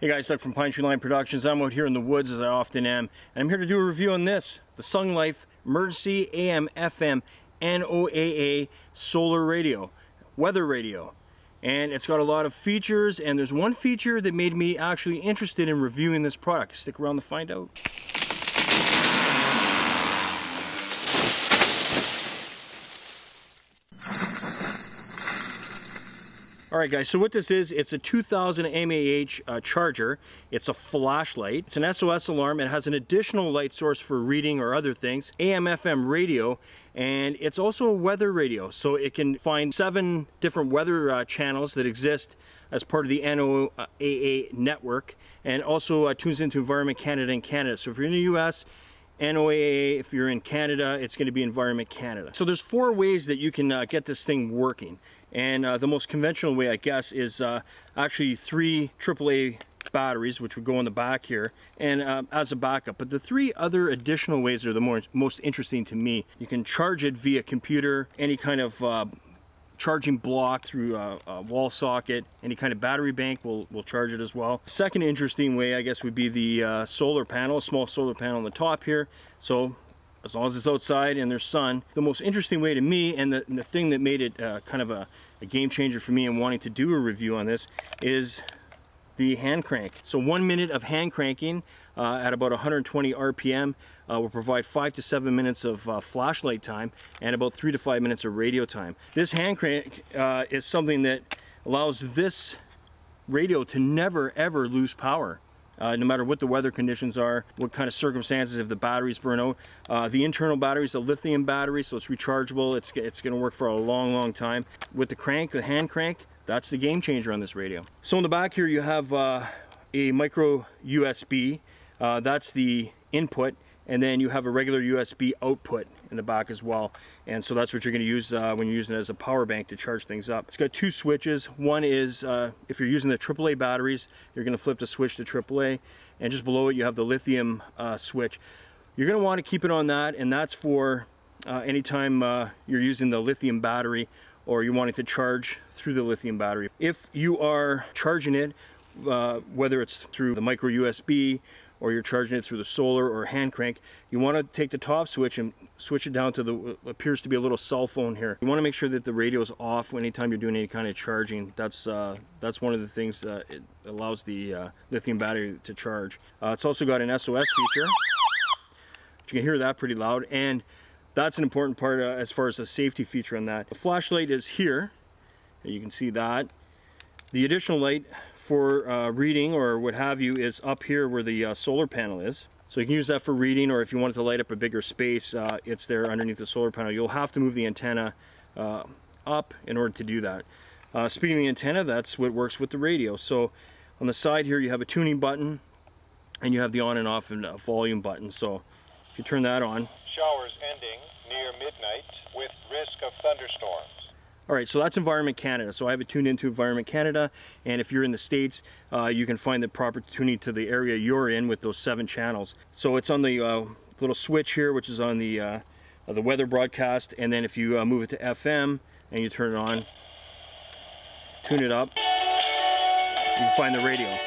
Hey guys, Doug from Pinetree Line Productions. I'm out here in the woods as I often am, and I'm here to do a review on this, the Sunglife Emergency AM FM NOAA Solar Radio, Weather Radio. And it's got a lot of features, and there's one feature that made me actually interested in reviewing this product. Stick around to find out. Alright guys, so what this is, it's a 2000 mAh uh, charger. It's a flashlight. It's an SOS alarm. It has an additional light source for reading or other things. AM FM radio and it's also a weather radio. So it can find seven different weather uh, channels that exist as part of the NOAA network and also uh, tunes into Environment Canada and Canada. So if you're in the US, NOAA, if you're in Canada, it's going to be Environment Canada. So there's four ways that you can uh, get this thing working. And uh, the most conventional way, I guess, is uh, actually three AAA batteries, which would go on the back here, and uh, as a backup. But the three other additional ways are the more, most interesting to me. You can charge it via computer, any kind of uh, charging block through a, a, wall socket, any kind of battery bank will, will charge it as well. Second interesting way, I guess, would be the uh, solar panel, a small solar panel on the top here. So as long as it's outside and there's sun. The most interesting way to me, and the, and the thing that made it uh, kind of a, a, game changer for me in wanting to do a review on this, is the hand crank. So one minute of hand cranking uh, at about 120 RPM uh, will provide five to seven minutes of uh, flashlight time and about three to five minutes of radio time. This hand crank uh, is something that allows this radio to never ever lose power uh, no matter what the weather conditions are, what kind of circumstances, if the batteries burn out. Uh, the internal battery is a lithium battery, so it's rechargeable. It's, it's gonna work for a long, long time. With the crank, the hand crank, that's the game changer on this radio. So in the back here, you have uh, a micro USB. Uh, that's the input and then you have a regular USB output in the back as well and so that's what you're going to use uh, when you're using it as a power bank to charge things up. It's got two switches. One is uh, if you're using the AAA batteries you're going to flip the switch to AAA and just below it you have the lithium uh, switch. You're going to want to keep it on that and that's for uh, anytime uh, you're using the lithium battery or you want it to charge through the lithium battery. If you are charging it uh, whether it's through the micro USB or you're charging it through the solar or hand crank, you want to take the top switch and switch it down to the appears to be a little cell phone here. You want to make sure that the radio is off anytime you're doing any kind of charging. That's uh, that's one of the things that it allows the uh, lithium battery to charge. Uh, it's also got an SOS feature. You can hear that pretty loud and that's an important part uh, as far as a safety feature on that. The flashlight is here. You can see that. The additional light for uh, reading or what have you is up here where the uh, solar panel is. So you can use that for reading or if you wanted to light up a bigger space, uh, it's there underneath the solar panel. You'll have to move the antenna uh, up in order to do that. Uh, speaking of the antenna, that's what works with the radio. So on the side here you have a tuning button and you have the on and off and volume button. So if you turn that on. Showers ending near midnight with risk of thunderstorms. All right, so that's Environment Canada. So I have it tuned into Environment Canada, and if you're in the States, uh, you can find the proper tuning to the area you're in with those seven channels. So it's on the uh, little switch here, which is on the, uh, the weather broadcast, and then if you uh, move it to FM and you turn it on, tune it up, you can find the radio.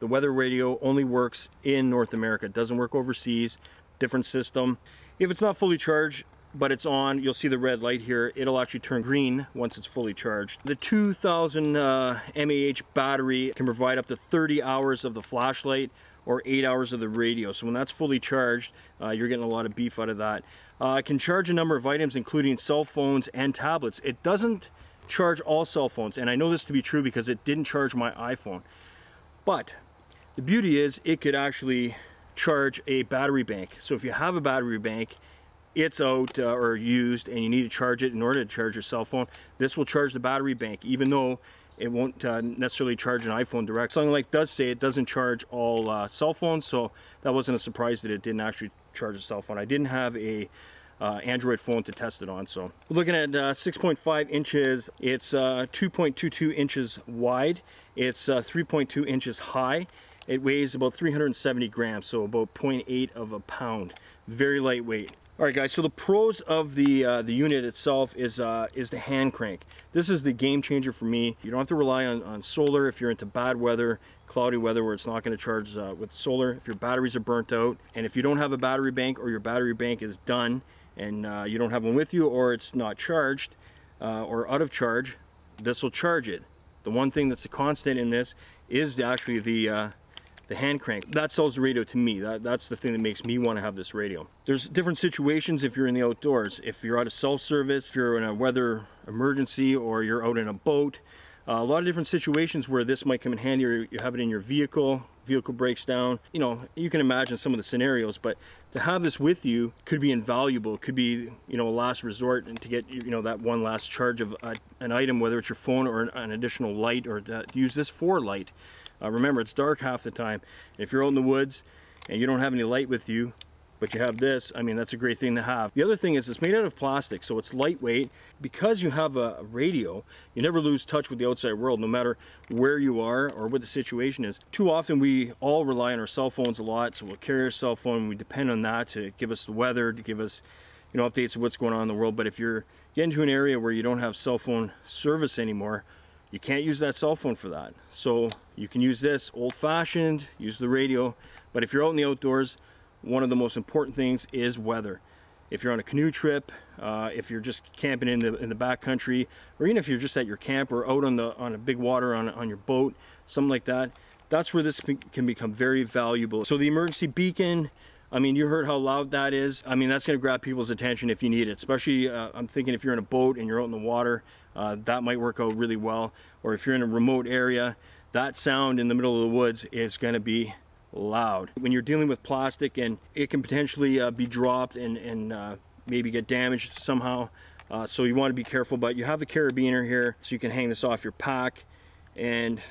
The weather radio only works in North America. It doesn't work overseas, different system. If it's not fully charged, but it's on. You'll see the red light here. It'll actually turn green once it's fully charged. The 2000 uh, mAh battery can provide up to 30 hours of the flashlight or 8 hours of the radio. So when that's fully charged, uh, you're getting a lot of beef out of that. Uh, it can charge a number of items including cell phones and tablets. It doesn't charge all cell phones and I know this to be true because it didn't charge my iPhone. But the beauty is it could actually charge a battery bank. So if you have a battery bank it's out uh, or used and you need to charge it in order to charge your cell phone, this will charge the battery bank even though it won't uh, necessarily charge an iPhone direct. Something like does say it doesn't charge all uh, cell phones, so that wasn't a surprise that it didn't actually charge a cell phone. I didn't have a uh, Android phone to test it on. So looking at uh, 6.5 inches. It's uh, 2.22 inches wide. It's uh, 3.2 inches high. It weighs about 370 grams, so about 0.8 of a pound. Very lightweight All right, guys. So the pros of the uh, the unit itself is uh, is the hand crank. This is the game changer for me. You don't have to rely on, on solar if you're into bad weather, cloudy weather where it's not going to charge uh, with solar. If your batteries are burnt out, and if you don't have a battery bank or your battery bank is done and uh, you don't have one with you or it's not charged uh, or out of charge, this will charge it. The one thing that's a constant in this is actually the uh, the hand crank. That sells the radio to me. That, that's the thing that makes me want to have this radio. There's different situations if you're in the outdoors. If you're out of cell service, if you're in a weather emergency or you're out in a boat, uh, a lot of different situations where this might come in handy or you have it in your vehicle, vehicle breaks down. You know, you can imagine some of the scenarios, but to have this with you could be invaluable. could be, you know, a last resort and to get, you know, that one last charge of a, an item, whether it's your phone or an, an additional light or to use this for light. Uh, remember, it's dark half the time. If you're out in the woods and you don't have any light with you, but you have this, I mean, that's a great thing to have. The other thing is it's made out of plastic, so it's lightweight. Because you have a radio, you never lose touch with the outside world, no matter where you are or what the situation is. Too often we all rely on our cell phones a lot, so we'll carry our cell phone, we depend on that to give us the weather, to give us you know, updates of what's going on in the world. But if you're getting to an area where you don't have cell phone service anymore, you can't use that cell phone for that. So you can use this old-fashioned, use the radio, but if you're out in the outdoors, one of the most important things is weather. If you're on a canoe trip, uh, if you're just camping in the in the backcountry, or even if you're just at your camp or out on the on a big water on on your boat, something like that, that's where this can become very valuable. So the emergency beacon, I mean, you heard how loud that is. I mean, that's to grab people's attention if you need it. Especially, uh, I'm thinking if you're in a boat and you're out in the water, uh, that might work out really well. Or if you're in a remote area, that sound in the middle of the woods is to be loud. When you're dealing with plastic and it can potentially uh, be dropped and, and uh, maybe get damaged somehow. Uh, so you want to be careful, but you have the carabiner here so you can hang this off your pack and,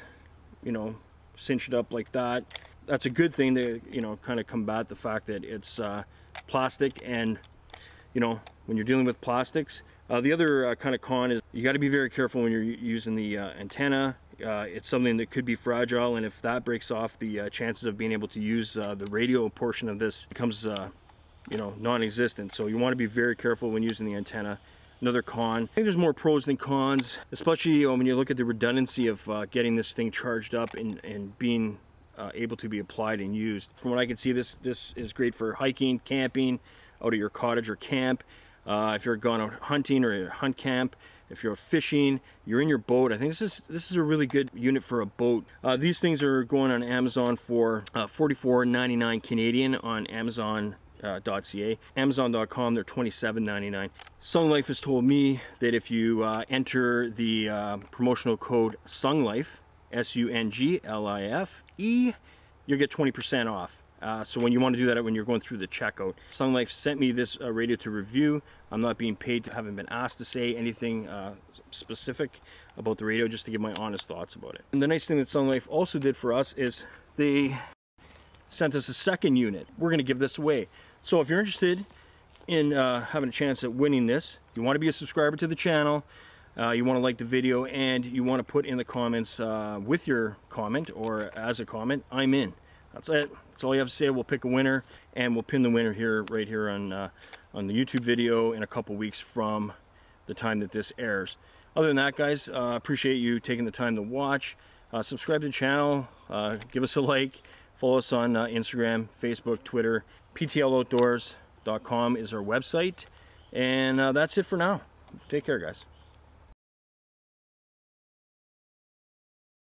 you know, cinch it up like that. That's a good thing to, you know, kind of combat the fact that it's uh, plastic and, you know, when you're dealing with plastics. Uh, the other uh, kind of con is you got to be very careful when you're using the antenna uh, it's something that could be fragile and if that breaks off the uh, chances of being able to use uh, the radio portion of this becomes uh, you know non-existent so you want to be very careful when using the antenna another con I think there's more pros than cons especially when you look at the redundancy of uh, getting this thing charged up and, and being uh, able to be applied and used from what I can see this this is great for hiking camping out of your cottage or camp if you're going out hunting or hunt camp if you're fishing, you're in your boat. I think this is this is a really good unit for a boat. Uh, these things are going on Amazon for uh, 44.99 Canadian on Amazon. Uh, .ca. Amazon.com, they're $27.99. Sunglife has told me that if you uh, enter the uh, promotional code SUNGLIFE, S-U-N-G-L-I-F-E, you'll get 20% off. Uh, so when you want to do that when you're going through the checkout. Sunglife sent me this uh, radio to review. I'm not being paid, I haven't been asked to say anything uh, specific about the radio, just to give my honest thoughts about it. And the nice thing that Sunglife also did for us is they sent us a second unit. We're going to give this away. So if you're interested in uh, having a chance at winning this, you want to be a subscriber to the channel, uh, you want to like the video, and you want to put in the comments uh, with your comment or as a comment, I'm in. That's it. That's all you have to say. We'll pick a winner and we'll pin the winner here, right here on, uh, on the YouTube video in a couple weeks from the time that this airs. Other than that, guys, uh, appreciate you taking the time to watch. Uh, subscribe to the channel, uh, give us a like, follow us on Instagram, Facebook, Twitter. PTLOutdoors.com is our website. And that's it for now. Take care, guys.